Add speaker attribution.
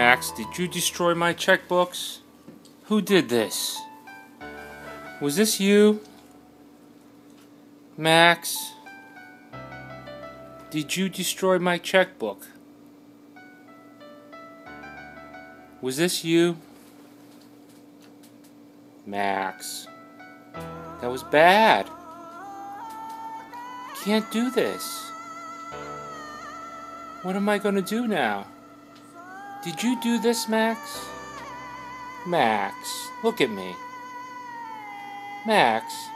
Speaker 1: Max, did you destroy my checkbooks? Who did this? Was this you? Max? Did you destroy my checkbook? Was this you? Max. That was bad. Can't do this. What am I gonna do now? Did you do this, Max? Max, look at me. Max.